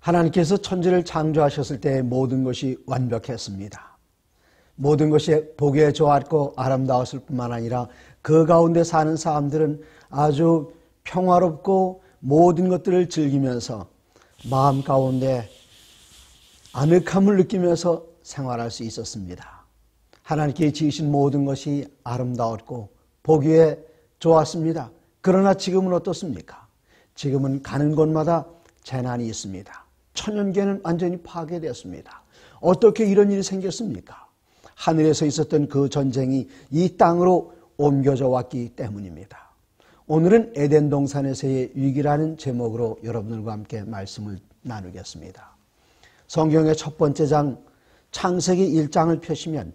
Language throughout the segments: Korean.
하나님께서 천지를 창조하셨을 때 모든 것이 완벽했습니다. 모든 것이 보기에 좋았고 아름다웠을 뿐만 아니라 그 가운데 사는 사람들은 아주 평화롭고 모든 것들을 즐기면서 마음 가운데 아늑함을 느끼면서 생활할 수 있었습니다. 하나님께 지으신 모든 것이 아름다웠고 보기에 좋았습니다. 그러나 지금은 어떻습니까? 지금은 가는 곳마다 재난이 있습니다. 천연계는 완전히 파괴되었습니다. 어떻게 이런 일이 생겼습니까? 하늘에서 있었던 그 전쟁이 이 땅으로 옮겨져 왔기 때문입니다. 오늘은 에덴 동산에서의 위기라는 제목으로 여러분들과 함께 말씀을 나누겠습니다. 성경의 첫 번째 장 창세기 1장을 펴시면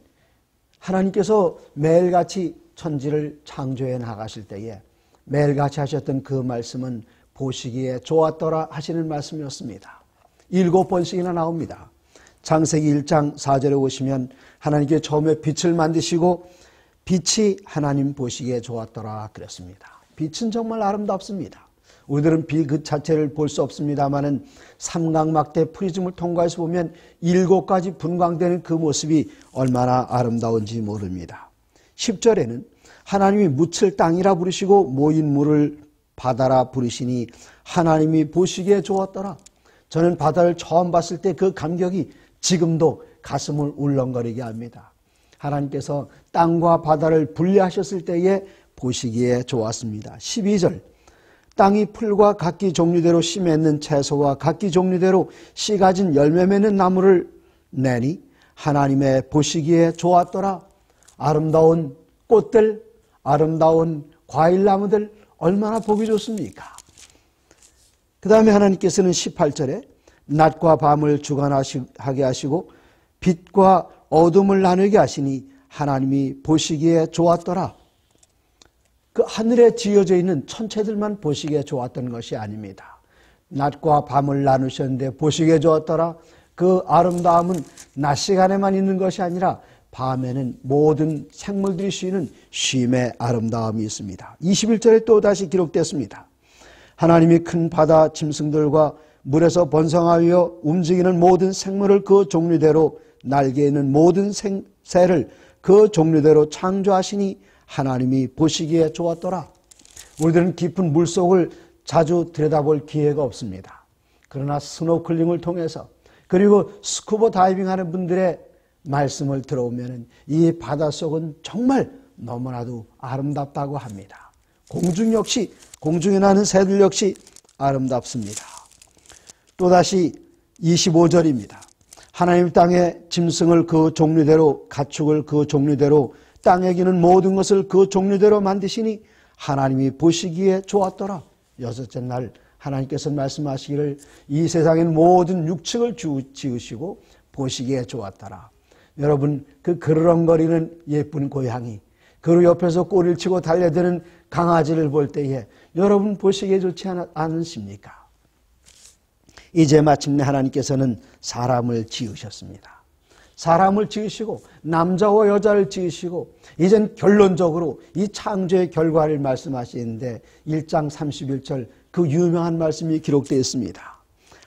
하나님께서 매일같이 천지를 창조해 나가실 때에 매일같이 하셨던 그 말씀은 보시기에 좋았더라 하시는 말씀이었습니다. 일곱 번씩이나 나옵니다. 창세기 1장 4절에 오시면 하나님께 처음에 빛을 만드시고 빛이 하나님 보시기에 좋았더라 그랬습니다. 빛은 정말 아름답습니다. 우리들은 빛 그 자체를 볼 수 없습니다만은 삼각막대 프리즘을 통과해서 보면 일곱 가지 분광되는 그 모습이 얼마나 아름다운지 모릅니다. 10절에는 하나님이 묻힐 땅이라 부르시고 모인 물을 바다라 부르시니 하나님이 보시기에 좋았더라. 저는 바다를 처음 봤을 때 그 감격이 지금도 가슴을 울렁거리게 합니다. 하나님께서 땅과 바다를 분리하셨을 때에 보시기에 좋았습니다. 12절. 땅이 풀과 각기 종류대로 씨 맺는 채소와 각기 종류대로 씨 가진 열매 맺는 나무를 내니 하나님의 보시기에 좋았더라. 아름다운 꽃들, 아름다운 과일나무들 얼마나 보기 좋습니까? 그 다음에 하나님께서는 18절에 낮과 밤을 주관하게 하시고 빛과 어둠을 나누게 하시니 하나님이 보시기에 좋았더라. 그 하늘에 지어져 있는 천체들만 보시기에 좋았던 것이 아닙니다. 낮과 밤을 나누셨는데 보시기에 좋았더라. 그 아름다움은 낮 시간에만 있는 것이 아니라 밤에는 모든 생물들이 쉬는 쉼의 아름다움이 있습니다. 21절에 또 다시 기록됐습니다. 하나님이 큰 바다 짐승들과 물에서 번성하여 움직이는 모든 생물을 그 종류대로 날개 있는 모든 생, 새를 그 종류대로 창조하시니 하나님이 보시기에 좋았더라. 우리들은 깊은 물속을 자주 들여다볼 기회가 없습니다. 그러나 스노클링을 통해서 그리고 스쿠버 다이빙 하는 분들의 말씀을 들어보면 이 바닷속은 정말 너무나도 아름답다고 합니다. 공중 역시, 공중에 나는 새들 역시 아름답습니다. 또다시 25절입니다. 하나님 땅의 짐승을 그 종류대로, 가축을 그 종류대로, 땅에 기는 모든 것을 그 종류대로 만드시니 하나님이 보시기에 좋았더라. 여섯째 날 하나님께서 말씀하시기를 이 세상엔 모든 육축을 지으시고 보시기에 좋았더라. 여러분 그 그르렁거리는 예쁜 고양이 그리고 옆에서 꼬리를 치고 달려드는 강아지를 볼 때에 여러분 보시기에 좋지 않으십니까? 이제 마침내 하나님께서는 사람을 지으셨습니다. 사람을 지으시고 남자와 여자를 지으시고 이젠 결론적으로 이 창조의 결과를 말씀하시는데 1장 31절 그 유명한 말씀이 기록되어 있습니다.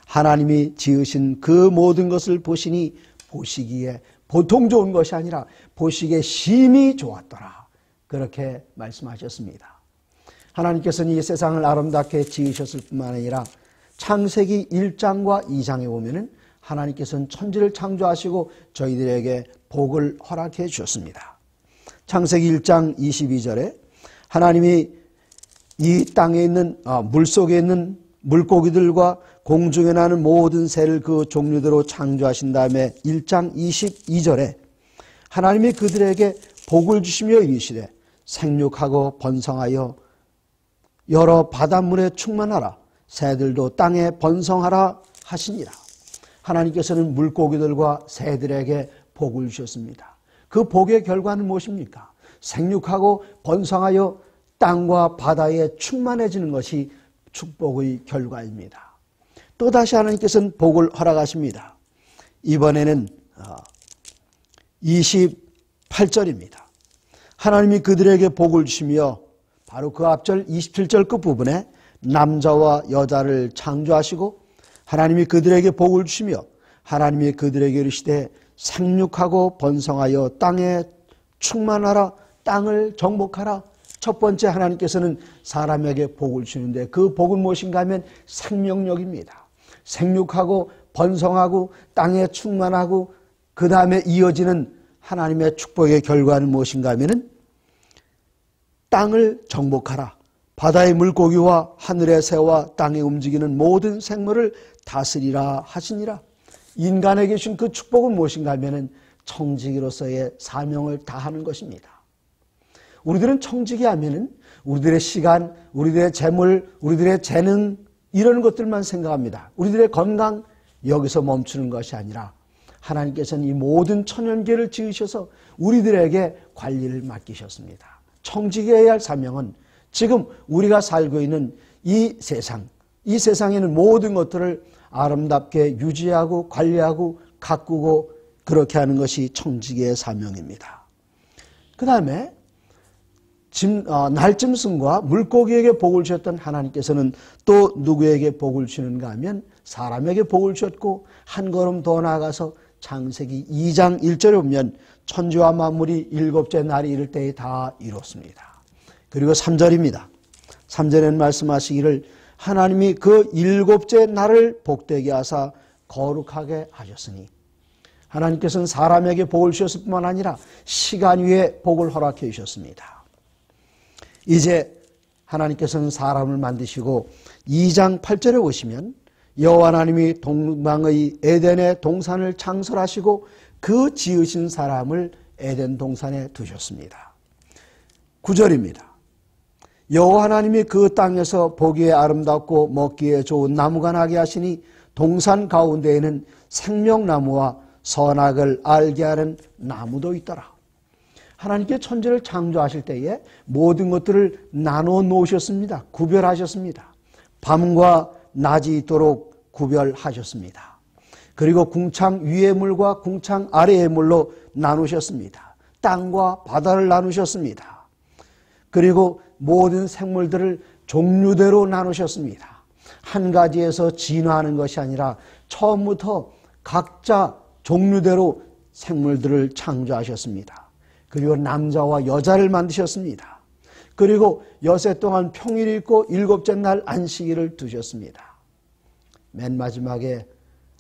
하나님이 지으신 그 모든 것을 보시니 보시기에 보통 좋은 것이 아니라 보시기에 심히 좋았더라. 그렇게 말씀하셨습니다. 하나님께서는 이 세상을 아름답게 지으셨을 뿐만 아니라 창세기 1장과 2장에 보면은 하나님께서는 천지를 창조하시고 저희들에게 복을 허락해 주셨습니다. 창세기 1장 22절에 하나님이 이 땅에 있는 아, 물 속에 있는 물고기들과 공중에 나는 모든 새를 그 종류대로 창조하신 다음에 1장 22절에 하나님이 그들에게 복을 주시며 이르시되 생육하고 번성하여 여러 바닷물에 충만하라 새들도 땅에 번성하라 하시니라. 하나님께서는 물고기들과 새들에게 복을 주셨습니다. 그 복의 결과는 무엇입니까? 생육하고 번성하여 땅과 바다에 충만해지는 것이 축복의 결과입니다. 또 다시 하나님께서는 복을 허락하십니다. 이번에는 28절입니다. 어, 하나님이 그들에게 복을 주시며 바로 그 앞절 27절 끝부분에 남자와 여자를 창조하시고 하나님이 그들에게 복을 주시며 하나님이 그들에게 이르시되 생육하고 번성하여 땅에 충만하라 땅을 정복하라 첫 번째 하나님께서는 사람에게 복을 주는데 그 복은 무엇인가 하면 생명력입니다. 생육하고 번성하고 땅에 충만하고 그 다음에 이어지는 하나님의 축복의 결과는 무엇인가 하면은 땅을 정복하라. 바다의 물고기와 하늘의 새와 땅에 움직이는 모든 생물을 다스리라 하시니라. 인간에게 주신 그 축복은 무엇인가 하면은 청지기로서의 사명을 다하는 것입니다. 우리들은 청지기 하면은 우리들의 시간, 우리들의 재물, 우리들의 재능 이런 것들만 생각합니다. 우리들의 건강 여기서 멈추는 것이 아니라 하나님께서는 이 모든 천연계를 지으셔서 우리들에게 관리를 맡기셨습니다. 청지기해야 할 사명은 지금 우리가 살고 있는 이 세상, 이 세상에는 모든 것들을 아름답게 유지하고 관리하고 가꾸고 그렇게 하는 것이 청지기의 사명입니다. 그 다음에 어, 날짐승과 물고기에게 복을 주셨던 하나님께서는 또 누구에게 복을 주는가 하면 사람에게 복을 주셨고 한 걸음 더 나아가서 창세기 2장 1절에 보면 천지와 만물이 일곱째 날이 이를 때에 다 이뤘습니다. 그리고 3절입니다. 3절에는 말씀하시기를 하나님이 그 일곱째 날을 복되게 하사 거룩하게 하셨으니 하나님께서는 사람에게 복을 주셨을 뿐만 아니라 시간 위에 복을 허락해 주셨습니다. 이제 하나님께서는 사람을 만드시고 2장 8절에 보시면 여호와 하나님이 동방의 에덴의 동산을 창설하시고 그 지으신 사람을 에덴 동산에 두셨습니다. 9절입니다. 여호와 하나님이 그 땅에서 보기에 아름답고 먹기에 좋은 나무가 나게 하시니 동산 가운데에는 생명나무와 선악을 알게 하는 나무도 있더라. 하나님께 천지를 창조하실 때에 모든 것들을 나눠 놓으셨습니다. 구별하셨습니다. 밤과 낮이 있도록 구별하셨습니다. 그리고 궁창 위의 물과 궁창 아래의 물로 나누셨습니다. 땅과 바다를 나누셨습니다. 그리고 모든 생물들을 종류대로 나누셨습니다. 한 가지에서 진화하는 것이 아니라 처음부터 각자 종류대로 생물들을 창조하셨습니다. 그리고 남자와 여자를 만드셨습니다. 그리고 여세 동안 평일이 있고 일곱째 날 안식일을 두셨습니다. 맨 마지막에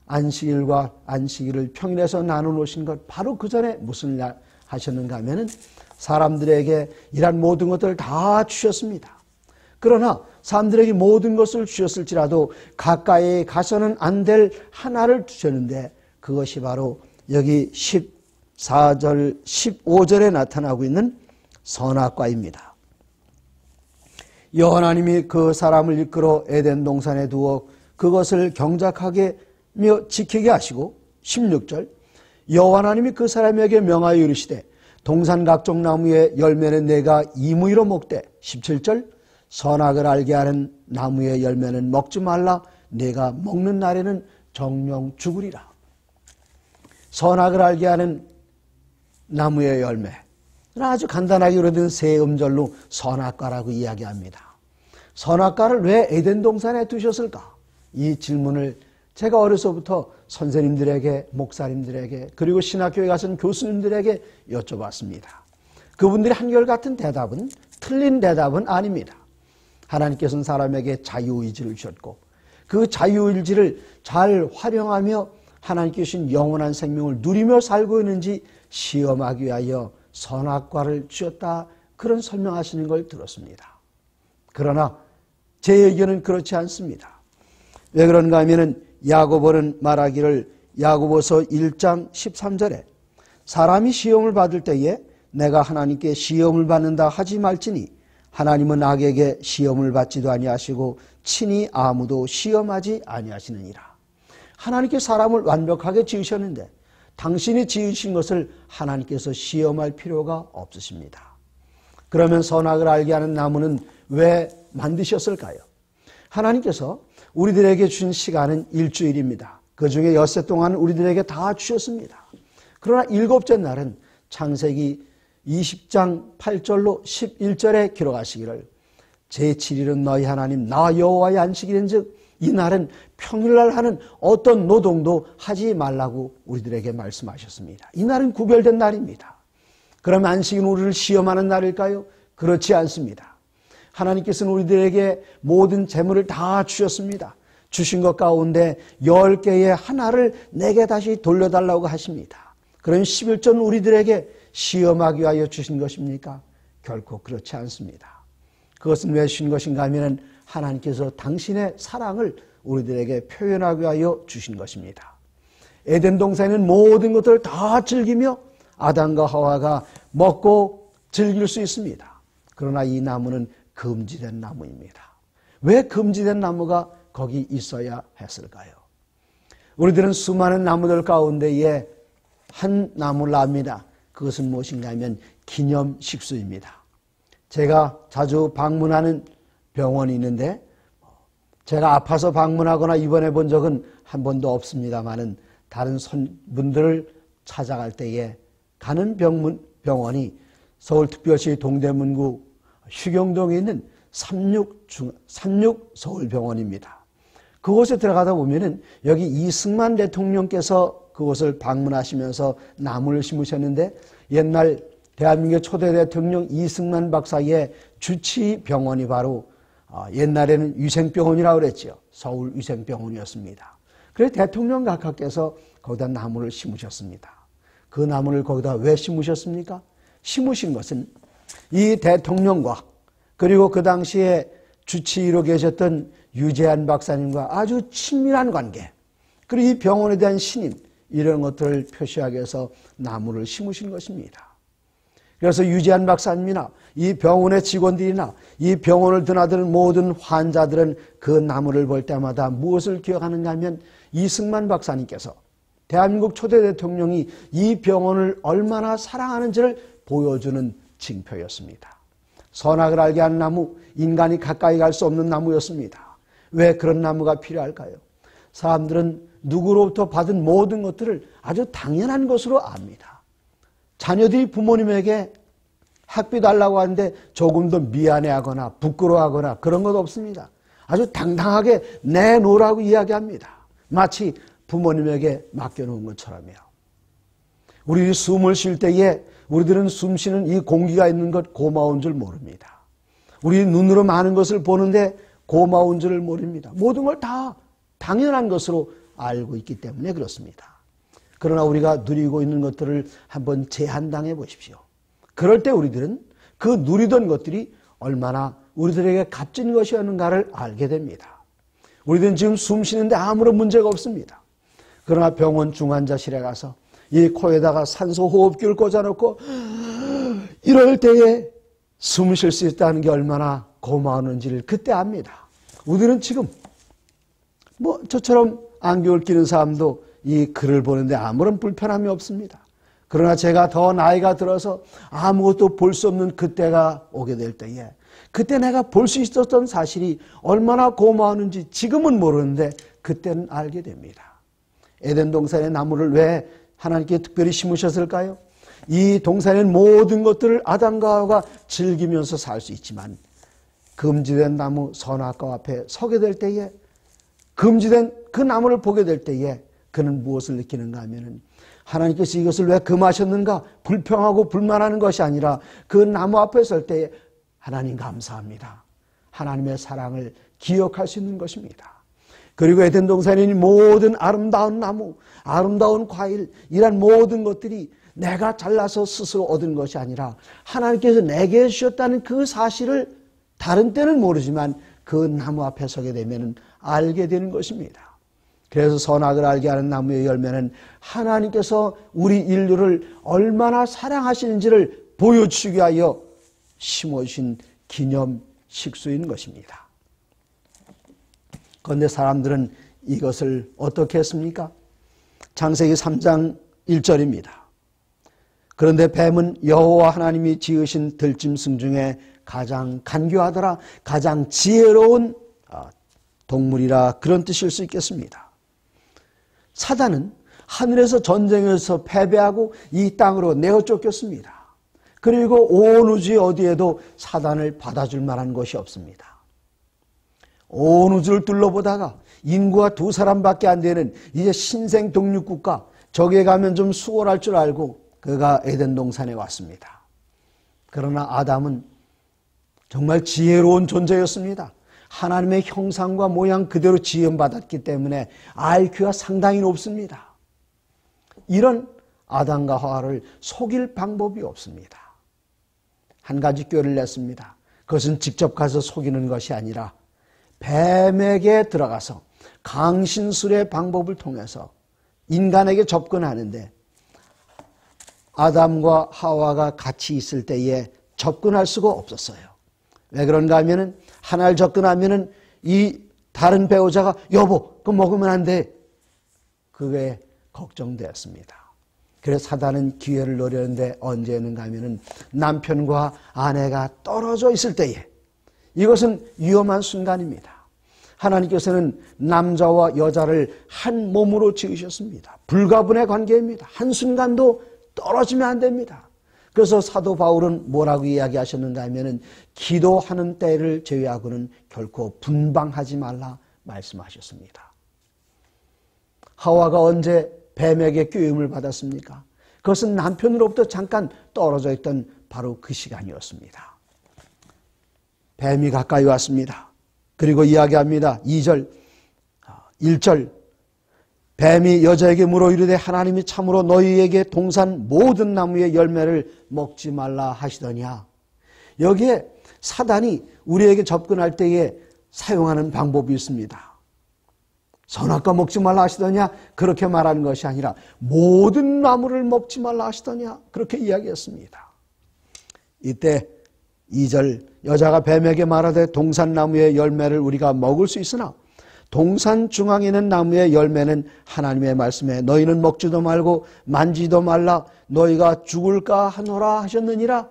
안식일과 안식일을 평일에서 나눠 놓으신 것 바로 그 전에 무슨 날 하셨는가 하면은 사람들에게 이런 모든 것들을 다 주셨습니다. 그러나 사람들에게 모든 것을 주셨을지라도 가까이 가서는 안 될 하나를 주셨는데 그것이 바로 여기 4절, 15절에 나타나고 있는 선악과입니다. 여하나님이 그 사람을 이끌어 에덴 동산에 두어 그것을 경작하게 며 지키게 하시고 16절 여호와 하나님이 그 사람에게 명하여 이르시되 동산 각종 나무의 열매는 내가 이무이로 먹되 17절 선악을 알게 하는 나무의 열매는 먹지 말라 내가 먹는 날에는 정령 죽으리라 선악을 알게 하는 나무의 열매. 아주 간단하게 그러던 세 음절로 선악과라고 이야기합니다. 선악과를 왜 에덴 동산에 두셨을까? 이 질문을 제가 어려서부터 선생님들에게, 목사님들에게, 그리고 신학교에 가신 교수님들에게 여쭤봤습니다. 그분들이 한결같은 대답은 틀린 대답은 아닙니다. 하나님께서는 사람에게 자유의지를 주셨고 그 자유의지를 잘 활용하며 하나님께 주신 영원한 생명을 누리며 살고 있는지 시험하기 위하여 선악과를 주었다. 그런 설명하시는 걸 들었습니다. 그러나 제 의견은 그렇지 않습니다. 왜 그런가 하면은 야고보는 말하기를 야고보서 1장 13절에 사람이 시험을 받을 때에 내가 하나님께 시험을 받는다 하지 말지니 하나님은 악에게 시험을 받지도 아니하시고 친히 아무도 시험하지 아니하시느니라. 하나님께 사람을 완벽하게 지으셨는데 당신이 지으신 것을 하나님께서 시험할 필요가 없으십니다. 그러면 선악을 알게 하는 나무는 왜 만드셨을까요? 하나님께서 우리들에게 주신 시간은 일주일입니다. 그 중에 엿새 동안 우리들에게 다 주셨습니다. 그러나 일곱째 날은 창세기 20장 8절로 11절에 기록하시기를 제7일은 너희 하나님 나 여호와의 안식일인즉 이 날은 평일날 하는 어떤 노동도 하지 말라고 우리들에게 말씀하셨습니다. 이 날은 구별된 날입니다. 그럼 안식은 우리를 시험하는 날일까요? 그렇지 않습니다. 하나님께서는 우리들에게 모든 재물을 다 주셨습니다. 주신 것 가운데 열 개의 하나를 내게 다시 돌려달라고 하십니다. 그럼 11조는 우리들에게 시험하기 위하여 주신 것입니까? 결코 그렇지 않습니다. 그것은 왜 주신 것인가 하면 하나님께서 당신의 사랑을 우리들에게 표현하기 위하여 주신 것입니다. 에덴 동산에는 모든 것들을 다 즐기며 아담과 하와가 먹고 즐길 수 있습니다. 그러나 이 나무는 금지된 나무입니다. 왜 금지된 나무가 거기 있어야 했을까요? 우리들은 수많은 나무들 가운데에 한 나무를 압니다. 그것은 무엇인가 하면 기념식수입니다. 제가 자주 방문하는 병원이 있는데 제가 아파서 방문하거나 입원해 본 적은 한 번도 없습니다만은 다른 분들을 찾아갈 때에 가는 병문, 병원이 서울특별시 동대문구 휴경동에 있는 36, 중, 36 서울병원입니다. 그곳에 들어가다 보면은 여기 이승만 대통령께서 그곳을 방문하시면서 나무를 심으셨는데 옛날 대한민국 초대 대통령 이승만 박사의 주치 병원이 바로 어, 옛날에는 위생병원이라고 그랬죠. 서울 위생병원이었습니다. 그래서 대통령 각하께서 거기다 나무를 심으셨습니다. 그 나무를 거기다 왜 심으셨습니까? 심으신 것은 이 대통령과 그리고 그 당시에 주치의로 계셨던 유재한 박사님과 아주 친밀한 관계 그리고 이 병원에 대한 신임 이런 것들을 표시하기 위해서 나무를 심으신 것입니다. 그래서 유재한 박사님이나 이 병원의 직원들이나 이 병원을 드나드는 모든 환자들은 그 나무를 볼 때마다 무엇을 기억하는가 하면 이승만 박사님께서 대한민국 초대 대통령이 이 병원을 얼마나 사랑하는지를 보여주는 징표였습니다. 선악을 알게 하는 나무, 인간이 가까이 갈 수 없는 나무였습니다. 왜 그런 나무가 필요할까요? 사람들은 누구로부터 받은 모든 것들을 아주 당연한 것으로 압니다. 자녀들이 부모님에게 학비 달라고 하는데 조금 더 미안해하거나 부끄러워하거나 그런 것 없습니다. 아주 당당하게 내놓으라고 이야기합니다. 마치 부모님에게 맡겨놓은 것처럼요. 우리 숨을 쉴 때에 우리들은 숨 쉬는 이 공기가 있는 것 고마운 줄 모릅니다. 우리 눈으로 많은 것을 보는데 고마운 줄을 모릅니다. 모든 걸 다 당연한 것으로 알고 있기 때문에 그렇습니다. 그러나 우리가 누리고 있는 것들을 한번 제한당해 보십시오. 그럴 때 우리들은 그 누리던 것들이 얼마나 우리들에게 값진 것이었는가를 알게 됩니다. 우리들은 지금 숨 쉬는데 아무런 문제가 없습니다. 그러나 병원 중환자실에 가서 이 코에다가 산소 호흡기를 꽂아놓고 이럴 때에 숨 쉴 수 있다는 게 얼마나 고마웠는지를 그때 압니다. 우리는 지금 뭐 저처럼 안경을 끼는 사람도 이 글을 보는데 아무런 불편함이 없습니다. 그러나 제가 더 나이가 들어서 아무것도 볼 수 없는 그때가 오게 될 때에 그때 내가 볼 수 있었던 사실이 얼마나 고마웠는지 지금은 모르는데 그때는 알게 됩니다. 에덴 동산의 나무를 왜 하나님께 특별히 심으셨을까요? 이 동산의 모든 것들을 아담과 하와가 즐기면서 살 수 있지만 금지된 나무 선악과 앞에 서게 될 때에 금지된 그 나무를 보게 될 때에 그는 무엇을 느끼는가 하면은 하나님께서 이것을 왜 금하셨는가 불평하고 불만하는 것이 아니라 그 나무 앞에 설 때에 하나님 감사합니다. 하나님의 사랑을 기억할 수 있는 것입니다. 그리고 에덴 동산에 있는 모든 아름다운 나무, 아름다운 과일, 이런 모든 것들이 내가 잘라서 스스로 얻은 것이 아니라 하나님께서 내게 주셨다는 그 사실을 다른 때는 모르지만 그 나무 앞에 서게 되면 알게 되는 것입니다. 그래서 선악을 알게 하는 나무의 열매는 하나님께서 우리 인류를 얼마나 사랑하시는지를 보여주기 위하여 심어주신 기념 식수인 것입니다. 그런데 사람들은 이것을 어떻게 했습니까? 창세기 3장 1절입니다. 그런데 뱀은 여호와 하나님이 지으신 들짐승 중에 가장 간교하더라, 가장 지혜로운 아, 동물이라 그런 뜻일 수 있겠습니다. 사단은 하늘에서 전쟁에서 패배하고 이 땅으로 내어 쫓겼습니다. 그리고 온 우주 어디에도 사단을 받아줄 만한 것이 없습니다. 온 우주를 둘러보다가 인구가 두 사람밖에 안 되는 이제 신생 독립국가 저기에 가면 좀 수월할 줄 알고 그가 에덴 동산에 왔습니다. 그러나 아담은 정말 지혜로운 존재였습니다. 하나님의 형상과 모양 그대로 지음받았기 때문에 IQ가 상당히 높습니다. 이런 아담과 하와를 속일 방법이 없습니다. 한 가지 꾀를 냈습니다. 그것은 직접 가서 속이는 것이 아니라 뱀에게 들어가서 강신술의 방법을 통해서 인간에게 접근하는데 아담과 하와가 같이 있을 때에 접근할 수가 없었어요. 왜 그런가 하면은 하나를 접근하면은 이 다른 배우자가 여보, 그거 먹으면 안 돼. 그게 걱정되었습니다. 그래서 사단은 기회를 노렸는데 언제였는가 하면은 남편과 아내가 떨어져 있을 때에 이것은 위험한 순간입니다. 하나님께서는 남자와 여자를 한 몸으로 지으셨습니다. 불가분의 관계입니다. 한순간도 떨어지면 안 됩니다. 그래서 사도 바울은 뭐라고 이야기하셨는가 하면은 기도하는 때를 제외하고는 결코 분방하지 말라 말씀하셨습니다. 하와가 언제 뱀에게 끼임을 받았습니까? 그것은 남편으로부터 잠깐 떨어져 있던 바로 그 시간이었습니다. 뱀이 가까이 왔습니다. 그리고 이야기합니다. 2절, 1절. 뱀이 여자에게 물어 이르되 하나님이 참으로 너희에게 동산 모든 나무의 열매를 먹지 말라 하시더냐. 여기에 사단이 우리에게 접근할 때에 사용하는 방법이 있습니다. 선악과 먹지 말라 하시더냐? 그렇게 말하는 것이 아니라 모든 나무를 먹지 말라 하시더냐? 그렇게 이야기했습니다. 이때 2절 여자가 뱀에게 말하되 동산나무의 열매를 우리가 먹을 수 있으나 동산 중앙에 있는 나무의 열매는 하나님의 말씀에 너희는 먹지도 말고 만지도 말라 너희가 죽을까 하노라 하셨느니라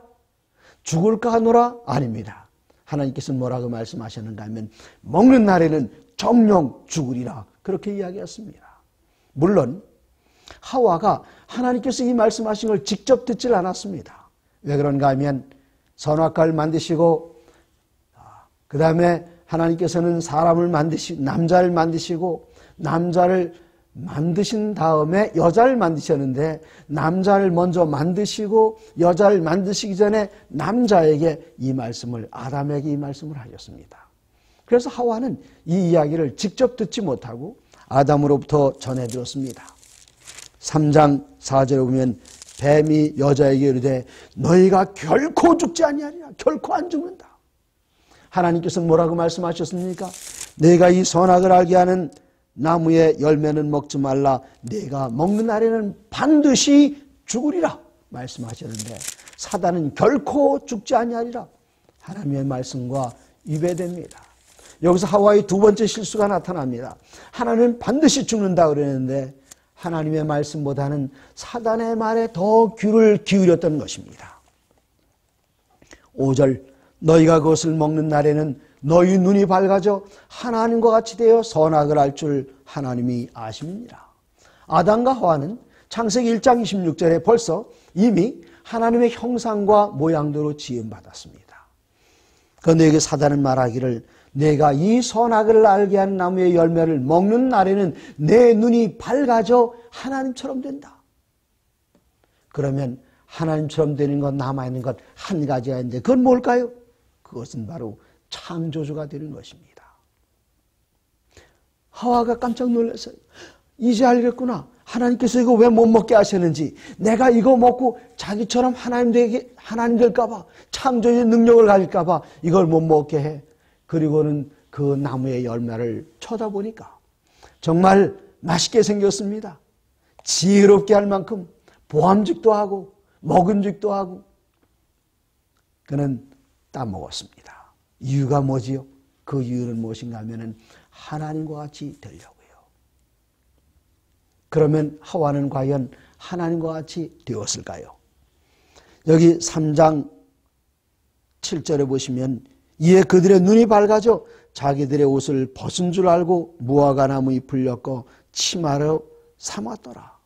죽을까 하노라 아닙니다. 하나님께서는 뭐라고 말씀하셨는가 하면 먹는 날에는 정령 죽으리라 그렇게 이야기했습니다. 물론 하와가 하나님께서 이 말씀하신 걸 직접 듣질 않았습니다. 왜 그런가 하면 선악과를 만드시고 아, 그 다음에 하나님께서는 사람을 만드시 남자를 만드시고 남자를 만드신 다음에 여자를 만드셨는데 남자를 먼저 만드시고 여자를 만드시기 전에 남자에게 이 말씀을 아담에게 이 말씀을 하셨습니다. 그래서 하와는 이 이야기를 직접 듣지 못하고 아담으로부터 전해 들었습니다. 3장 4절에 보면 뱀이 여자에게 이르되 너희가 결코 죽지 아니하리라 결코 안 죽는다. 하나님께서 뭐라고 말씀하셨습니까? 내가 이 선악을 알게 하는 나무의 열매는 먹지 말라. 내가 먹는 날에는 반드시 죽으리라 말씀하셨는데 사단은 결코 죽지 아니하리라. 하나님의 말씀과 위배됩니다. 여기서 하와의 두 번째 실수가 나타납니다. 하나님은 반드시 죽는다 그랬는데 하나님의 말씀보다는 사단의 말에 더 귀를 기울였던 것입니다. 5절 너희가 그것을 먹는 날에는 너희 눈이 밝아져 하나님과 같이 되어 선악을 알 줄 하나님이 아십니다. 아담과 하와는 창세기 1장 26절에 벌써 이미 하나님의 형상과 모양대로 지음받았습니다. 그런데 여기 사단은 말하기를 내가 이 선악을 알게 한 나무의 열매를 먹는 날에는 내 눈이 밝아져 하나님처럼 된다. 그러면 하나님처럼 되는 것 남아있는 것 한 가지가 있는데 그건 뭘까요? 그것은 바로 창조주가 되는 것입니다. 하와가 깜짝 놀랐어요. 이제 알겠구나. 하나님께서 이거 왜 못 먹게 하셨는지, 내가 이거 먹고 자기처럼 하나님 되게, 하나님 될까봐, 창조의 능력을 가질까봐 이걸 못 먹게 해. 그리고는 그 나무의 열매를 쳐다보니까 정말 맛있게 생겼습니다. 지혜롭게 할 만큼 보암직도 하고, 먹은직도 하고, 그는 따먹었습니다. 이유가 뭐지요? 그 이유는 무엇인가 하면은 하나님과 같이 되려고요. 그러면 하와는 과연 하나님과 같이 되었을까요? 여기 3장 7절에 보시면 이에 그들의 눈이 밝아져 자기들의 옷을 벗은 줄 알고 무화과 나무 잎을 엮어 치마로 삼았더라.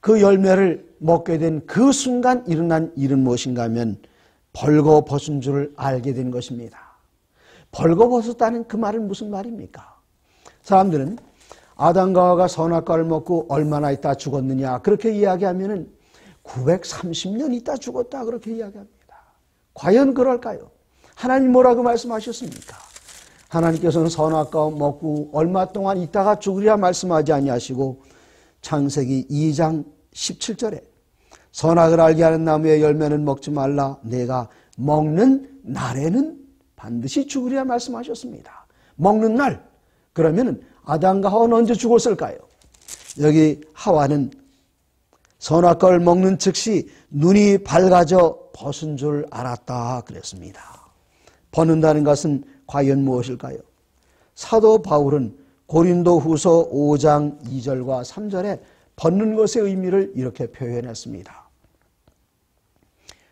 그 열매를 먹게 된 그 순간 일어난 일은 무엇인가 하면 벌거 벗은 줄을 알게 된 것입니다. 벌거벗었다는 그 말은 무슨 말입니까? 사람들은 아담과 하와가 선악과를 먹고 얼마나 있다 죽었느냐 그렇게 이야기하면은 930년 있다 죽었다 그렇게 이야기합니다. 과연 그럴까요? 하나님 뭐라고 말씀하셨습니까? 하나님께서는 선악과 먹고 얼마 동안 있다가 죽으리라 말씀하지 아니하시고 창세기 2장 17절에 선악을 알게 하는 나무의 열매는 먹지 말라 내가 먹는 날에는 반드시 죽으리라 말씀하셨습니다. 먹는 날 그러면은 아담과 하와는 언제 죽었을까요? 여기 하와는 선악과를 먹는 즉시 눈이 밝아져 벗은 줄 알았다 그랬습니다. 벗는다는 것은 과연 무엇일까요? 사도 바울은 고린도 후서 5장 2절과 3절에 벗는 것의 의미를 이렇게 표현했습니다.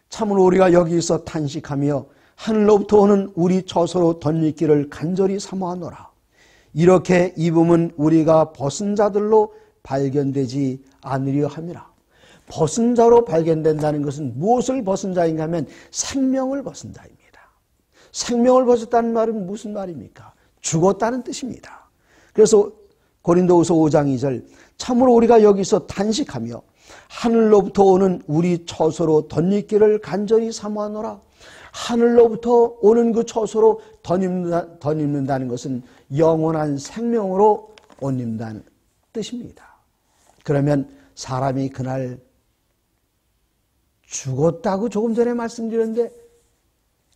참으로 우리가 여기서 탄식하며 하늘로부터 오는 우리 처소로 덧입기를 간절히 사모하노라. 이렇게 입으면 우리가 벗은 자들로 발견되지 않으려 함이라. 벗은 자로 발견된다는 것은 무엇을 벗은 자인가 하면 생명을 벗은 자입니다. 생명을 벗었다는 말은 무슨 말입니까? 죽었다는 뜻입니다. 그래서 고린도후서 5장 2절 참으로 우리가 여기서 단식하며 하늘로부터 오는 우리 처소로 덧입기를 간절히 사모하노라. 하늘로부터 오는 그 처소로 덧입는다, 덧입는다는 것은 영원한 생명으로 옷 입는다는 뜻입니다. 그러면 사람이 그날 죽었다고 조금 전에 말씀드렸는데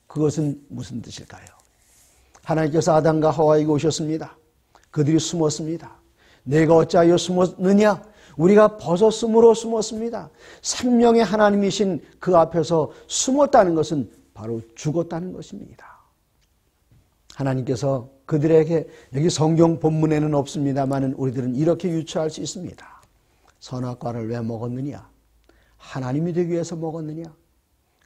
그것은 무슨 뜻일까요? 하나님께서 아담과 하와에게 오셨습니다. 그들이 숨었습니다. 내가 어찌하여 숨었느냐? 우리가 벗었으므로 숨었습니다. 생명의 하나님이신 그 앞에서 숨었다는 것은 바로 죽었다는 것입니다. 하나님께서 그들에게 여기 성경 본문에는 없습니다만 우리들은 이렇게 유추할 수 있습니다. 선악과를 왜 먹었느냐? 하나님이 되기 위해서 먹었느냐?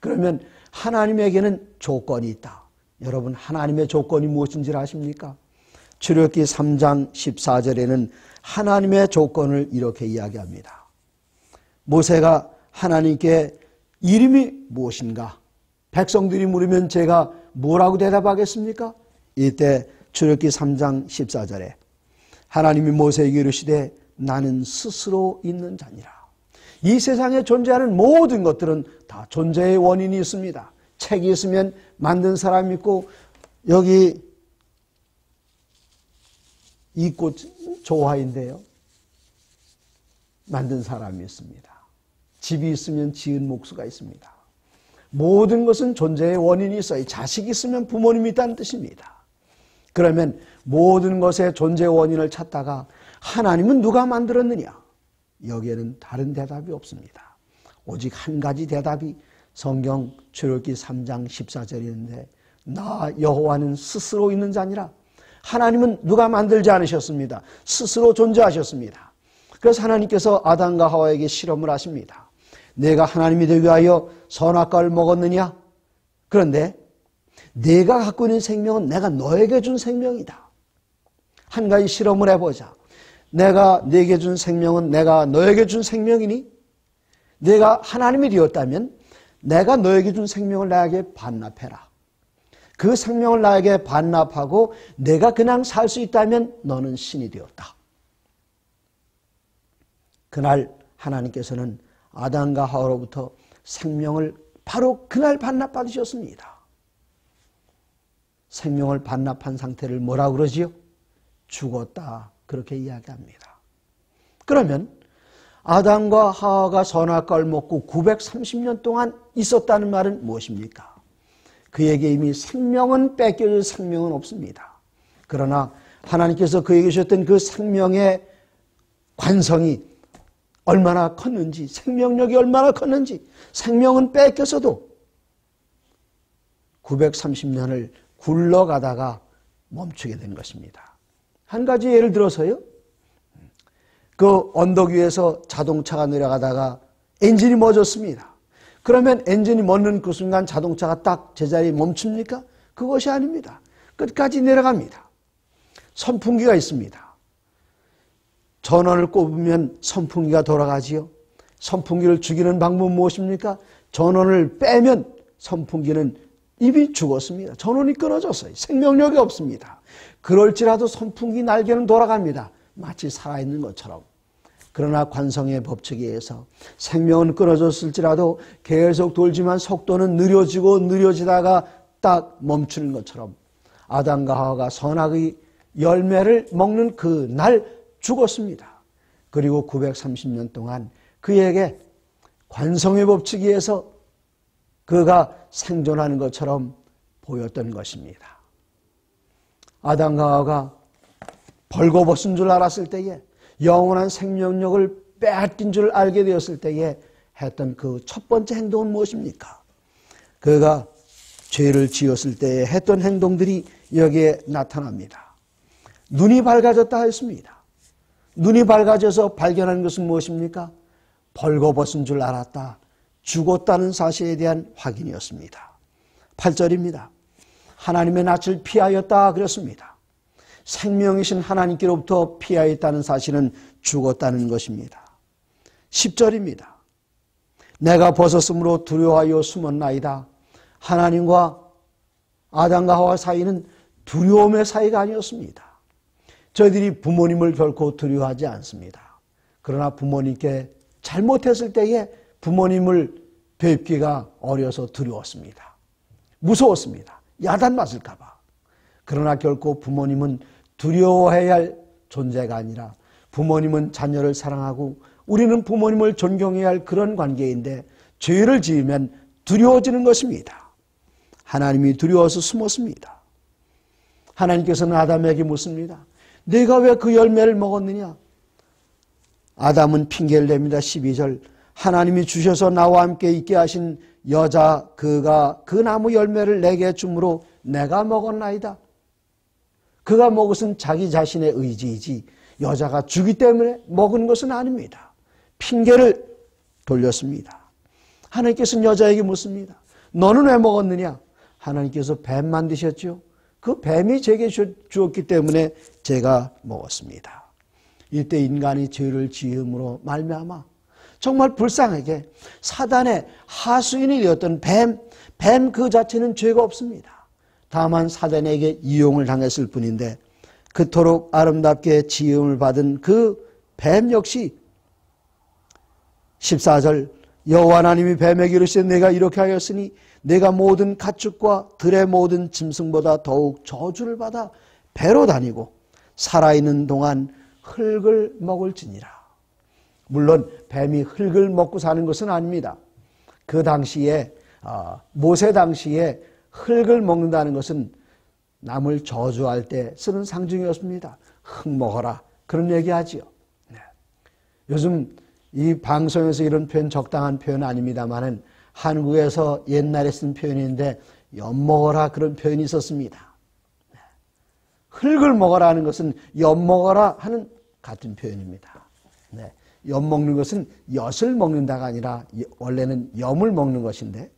그러면 하나님에게는 조건이 있다. 여러분, 하나님의 조건이 무엇인지 아십니까? 출애기 3장 14절에는 하나님의 조건을 이렇게 이야기합니다. 모세가 하나님께 이름이 무엇인가? 백성들이 물으면 제가 뭐라고 대답하겠습니까? 이때 출애기 3장 14절에 하나님이 모세에게 이르시되 나는 스스로 있는 자니라. 이 세상에 존재하는 모든 것들은 다 존재의 원인이 있습니다. 책이 있으면 만든 사람이 있고 여기 이 꽃 조화인데요. 만든 사람이 있습니다. 집이 있으면 지은 목수가 있습니다. 모든 것은 존재의 원인이 있어요. 자식이 있으면 부모님이 있다는 뜻입니다. 그러면 모든 것의 존재 원인을 찾다가 하나님은 누가 만들었느냐? 여기에는 다른 대답이 없습니다. 오직 한 가지 대답이 성경 출애기 3장 14절인데 나 여호와는 스스로 있는 자니라. 하나님은 누가 만들지 않으셨습니다. 스스로 존재하셨습니다. 그래서 하나님께서 아담과 하와에게 실험을 하십니다. 내가 하나님이 되기 위하여 선악과를 먹었느냐? 그런데 내가 갖고 있는 생명은 내가 너에게 준 생명이다. 한 가지 실험을 해보자. 내가 내게 준 생명은 내가 너에게 준 생명이니 내가 하나님이 되었다면 내가 너에게 준 생명을 나에게 반납해라. 그 생명을 나에게 반납하고 내가 그냥 살 수 있다면 너는 신이 되었다. 그날 하나님께서는 아담과 하와로부터 생명을 바로 그날 반납받으셨습니다. 생명을 반납한 상태를 뭐라 그러지요? 죽었다. 그렇게 이야기합니다. 그러면 아담과 하와가 선악과를 먹고 930년 동안 있었다는 말은 무엇입니까? 그에게 이미 생명은 뺏겨질 생명은 없습니다. 그러나 하나님께서 그에게 주셨던 그 생명의 관성이 얼마나 컸는지, 생명력이 얼마나 컸는지, 생명은 뺏겨서도 930년을 굴러가다가 멈추게 된 것입니다. 한 가지 예를 들어서요. 그 언덕 위에서 자동차가 내려가다가 엔진이 멎었습니다. 그러면 엔진이 멎는 그 순간 자동차가 딱 제자리에 멈춥니까? 그것이 아닙니다. 끝까지 내려갑니다. 선풍기가 있습니다. 전원을 꼽으면 선풍기가 돌아가지요. 선풍기를 죽이는 방법은 무엇입니까? 전원을 빼면 선풍기는 입이 죽었습니다. 전원이 끊어졌어요. 생명력이 없습니다. 그럴지라도 선풍기 날개는 돌아갑니다. 마치 살아있는 것처럼. 그러나 관성의 법칙에 의해서 생명은 끊어졌을지라도 계속 돌지만 속도는 느려지고 느려지다가 딱 멈추는 것처럼 아담과 하와가 선악의 열매를 먹는 그 날 죽었습니다. 그리고 930년 동안 그에게 관성의 법칙에 의해서 그가 생존하는 것처럼 보였던 것입니다. 아담과 하와가 벌거벗은 줄 알았을 때에 영원한 생명력을 빼앗긴 줄 알게 되었을 때에 했던 그 첫 번째 행동은 무엇입니까? 그가 죄를 지었을 때 했던 행동들이 여기에 나타납니다. 눈이 밝아졌다 했습니다. 눈이 밝아져서 발견한 것은 무엇입니까? 벌거벗은 줄 알았다. 죽었다는 사실에 대한 확인이었습니다. 8절입니다. 하나님의 낯을 피하였다 그랬습니다. 생명이신 하나님께로부터 피하였다는 사실은 죽었다는 것입니다. 10절입니다. 내가 벗었으므로 두려워하여 숨었나이다. 하나님과 아담과 하와 사이는 두려움의 사이가 아니었습니다. 저희들이 부모님을 결코 두려워하지 않습니다. 그러나 부모님께 잘못했을 때에 부모님을 뵙기가 어려서 두려웠습니다. 무서웠습니다. 야단 맞을까봐. 그러나 결코 부모님은 두려워해야 할 존재가 아니라 부모님은 자녀를 사랑하고 우리는 부모님을 존경해야 할 그런 관계인데 죄를 지으면 두려워지는 것입니다. 하나님이 두려워서 숨었습니다. 하나님께서는 아담에게 묻습니다. 내가 왜 그 열매를 먹었느냐? 아담은 핑계를 냅니다. 12절. 하나님이 주셔서 나와 함께 있게 하신 여자 그가 그 나무 열매를 내게 주므로 내가 먹었나이다. 그가 먹은 자기 자신의 의지이지 여자가 주기 때문에 먹은 것은 아닙니다. 핑계를 돌렸습니다. 하나님께서는 여자에게 묻습니다. 너는 왜 먹었느냐? 하나님께서 뱀 만드셨죠. 그 뱀이 제게 주었기 때문에 제가 먹었습니다. 이때 인간이 죄를 지음으로 말미암아 정말 불쌍하게 사단의 하수인이 되었던 뱀, 뱀 그 자체는 죄가 없습니다. 다만 사단에게 이용을 당했을 뿐인데 그토록 아름답게 지음을 받은 그 뱀 역시 14절 여호와 하나님이 뱀에게 이르시되 내가 이렇게 하였으니 내가 모든 가축과 들의 모든 짐승보다 더욱 저주를 받아 배로 다니고 살아있는 동안 흙을 먹을지니라. 물론 뱀이 흙을 먹고 사는 것은 아닙니다. 그 당시에 어, 모세 당시에 흙을 먹는다는 것은 남을 저주할 때 쓰는 상징이었습니다. 흙 먹어라 그런 얘기하지요. 네. 요즘 이 방송에서 이런 표현 적당한 표현 아닙니다만은 한국에서 옛날에 쓴 표현인데 엿 먹어라 그런 표현이 있었습니다. 네. 흙을 먹어라 하는 것은 엿 먹어라 하는 같은 표현입니다. 네. 엿 먹는 것은 엿을 먹는다가 아니라 원래는 염을 먹는 것인데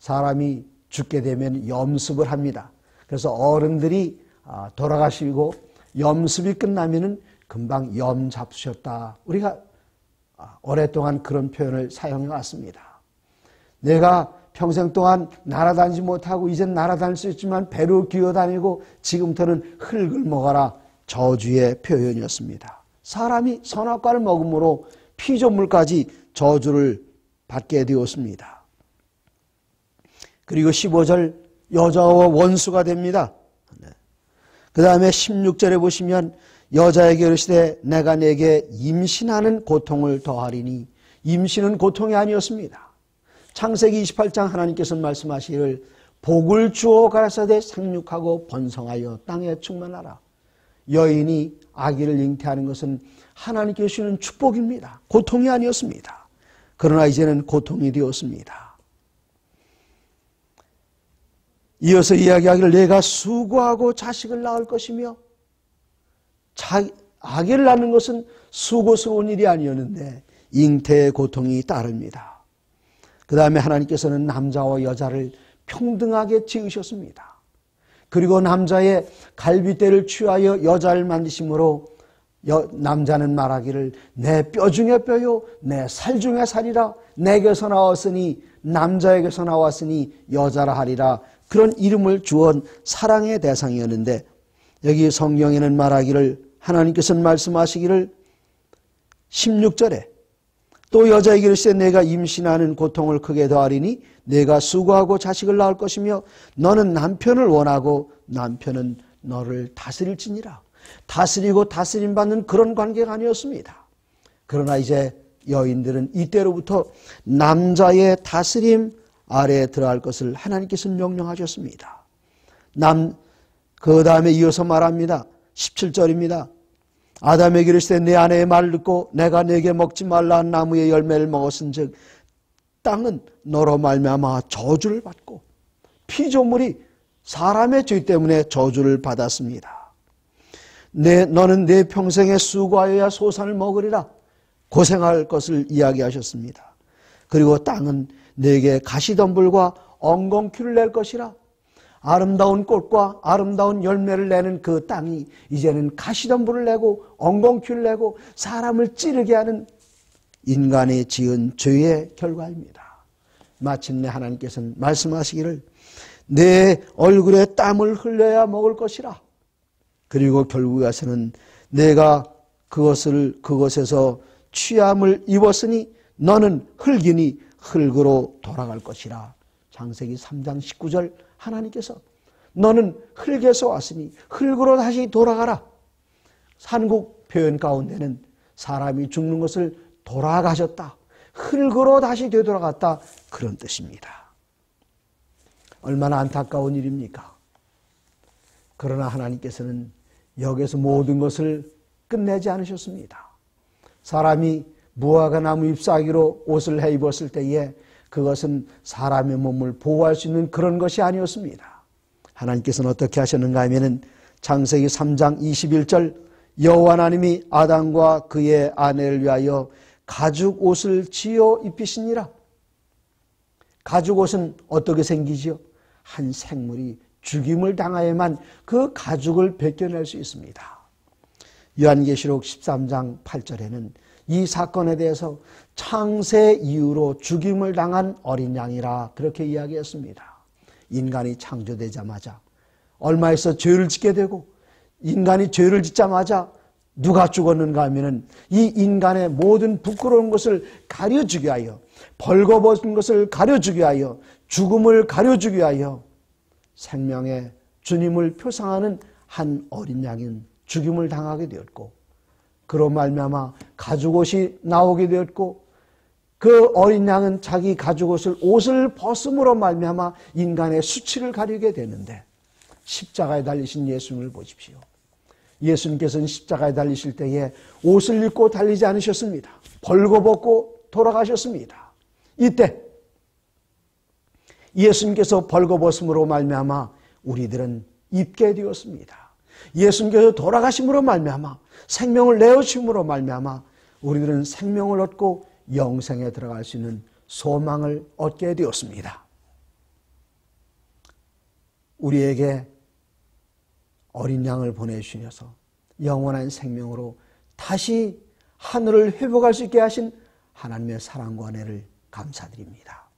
사람이 죽게 되면 염습을 합니다. 그래서 어른들이 아, 돌아가시고 염습이 끝나면은 금방 염 잡수셨다. 우리가 아, 오랫동안 그런 표현을 사용해 왔습니다. 내가 평생 동안 날아다니지 못하고 이젠 날아다닐 수 있지만 배로 기어다니고 지금부터는 흙을 먹어라 저주의 표현이었습니다. 사람이 선악과를 먹음으로 피조물까지 저주를 받게 되었습니다. 그리고 15절 여자와 원수가 됩니다. 네. 그 다음에 16절에 보시면 여자에게 이르시되 내가 내게 임신하는 고통을 더하리니 임신은 고통이 아니었습니다. 창세기 28장 하나님께서 말씀하시기를 복을 주어 가라사대 생육하고 번성하여 땅에 충만하라. 여인이 아기를 잉태하는 것은 하나님께 주시는 축복입니다. 고통이 아니었습니다. 그러나 이제는 고통이 되었습니다. 이어서 이야기하기를 내가 수고하고 자식을 낳을 것이며 자, 아기를 낳는 것은 수고스러운 일이 아니었는데 잉태의 고통이 따릅니다. 그 다음에 하나님께서는 남자와 여자를 평등하게 지으셨습니다. 그리고 남자의 갈비대를 취하여 여자를 만드심으로 여, 남자는 말하기를 내 뼈 중에 뼈요 내 살 중에 살이라. 내게서 나왔으니 남자에게서 나왔으니 여자라 하리라. 그런 이름을 주온 사랑의 대상이었는데 여기 성경에는 말하기를 하나님께서는 말씀하시기를 16절에 또 여자에게 이르 내가 임신하는 고통을 크게 더하리니 내가 수고하고 자식을 낳을 것이며 너는 남편을 원하고 남편은 너를 다스릴지니라. 다스리고 다스림 받는 그런 관계가 아니었습니다. 그러나 이제 여인들은 이때로부터 남자의 다스림 아래에 들어갈 것을 하나님께서 명령하셨습니다. 남, 그 다음에 이어서 말합니다. 17절입니다. 아담에게 이르시되 내 아내의 말을 듣고 내가 내게 먹지 말라 한 나무의 열매를 먹었은즉 땅은 너로 말미암아 저주를 받고 피조물이 사람의 죄 때문에 저주를 받았습니다. 내 너는 내 평생에 수고하여야 소산을 먹으리라 고생할 것을 이야기하셨습니다. 그리고 땅은 내게 가시덤불과 엉겅퀴를 낼 것이라 아름다운 꽃과 아름다운 열매를 내는 그 땅이 이제는 가시덤불을 내고 엉겅퀴를 내고 사람을 찌르게 하는 인간이 지은 죄의 결과입니다. 마침내 하나님께서는 말씀하시기를 내 얼굴에 땀을 흘려야 먹을 것이라. 그리고 결국 에서는 내가 그것을 그것에서 취함을 입었으니 너는 흙이니 흙으로 돌아갈 것이라. 장세기 3장 19절 하나님께서 너는 흙에서 왔으니 흙으로 다시 돌아가라. 한국 표현 가운데는 사람이 죽는 것을 돌아가셨다. 흙으로 다시 되돌아갔다. 그런 뜻입니다. 얼마나 안타까운 일입니까? 그러나 하나님께서는 여기서 모든 것을 끝내지 않으셨습니다. 사람이 무화과 나무 잎사귀로 옷을 해 입었을 때에 그것은 사람의 몸을 보호할 수 있는 그런 것이 아니었습니다. 하나님께서는 어떻게 하셨는가 하면은 창세기 3장 21절 여호와 하나님이 아담과 그의 아내를 위하여 가죽 옷을 지어 입히시니라. 가죽 옷은 어떻게 생기지요? 한 생물이 죽임을 당하여만 그 가죽을 벗겨낼 수 있습니다. 요한계시록 13장 8절에는 이 사건에 대해서 창세 이후로 죽임을 당한 어린 양이라 그렇게 이야기했습니다. 인간이 창조되자마자 얼마 있어 죄를 짓게 되고 인간이 죄를 짓자마자 누가 죽었는가 하면은 이 인간의 모든 부끄러운 것을 가려주기 위하여 벌거벗은 것을 가려주기 위하여 죽음을 가려주기 위하여 생명의 주님을 표상하는 한 어린 양인 죽임을 당하게 되었고 그로 말미암아 가죽옷이 나오게 되었고 그 어린 양은 자기 가죽옷을 옷을 벗음으로 말미암아 인간의 수치를 가리게 되는데 십자가에 달리신 예수님을 보십시오. 예수님께서는 십자가에 달리실 때에 옷을 입고 달리지 않으셨습니다. 벌거벗고 돌아가셨습니다. 이때 예수님께서 벌거벗음으로 말미암아 우리들은 입게 되었습니다. 예수님께서 돌아가심으로 말미암아 생명을 내어주심으로 말미암아 우리들은 생명을 얻고 영생에 들어갈 수 있는 소망을 얻게 되었습니다. 우리에게 어린 양을 보내주셔서 영원한 생명으로 다시 하늘을 회복할 수 있게 하신 하나님의 사랑과 은혜를 감사드립니다.